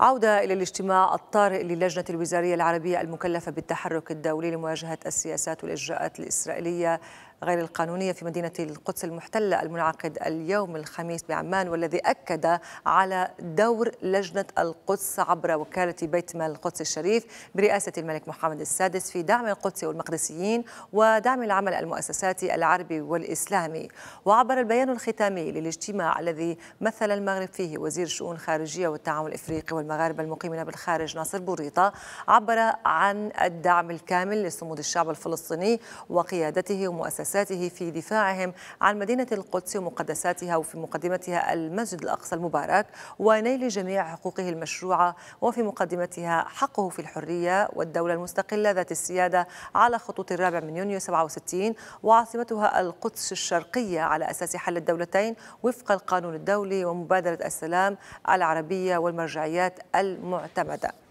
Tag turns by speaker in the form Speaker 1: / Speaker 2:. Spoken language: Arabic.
Speaker 1: عودة إلى الاجتماع الطارئ للجنة الوزارية العربية المكلفة بالتحرك الدولي لمواجهة السياسات والإجراءات الإسرائيلية غير القانونية في مدينة القدس المحتلة المنعقد اليوم الخميس بعمان والذي أكد على دور لجنة القدس عبر وكالة بيت مال القدس الشريف برئاسة الملك محمد السادس في دعم القدس والمقدسيين ودعم العمل المؤسساتي العربي والإسلامي. وعبر البيان الختامي للاجتماع الذي مثل المغرب فيه وزير الشؤون الخارجية والتعاون الإفريقي والمغاربة المقيمين بالخارج ناصر بوريطة عبر عن الدعم الكامل لصمود الشعب الفلسطيني وقيادته ومؤسساته مؤسساته في دفاعهم عن مدينة القدس ومقدساتها وفي مقدمتها المسجد الأقصى المبارك ونيل جميع حقوقه المشروعة وفي مقدمتها حقه في الحرية والدولة المستقلة ذات السيادة على خطوط الرابع من يونيو 67 وعاصمتها القدس الشرقية على أساس حل الدولتين وفق القانون الدولي ومبادرة السلام العربية والمرجعيات المعتمدة.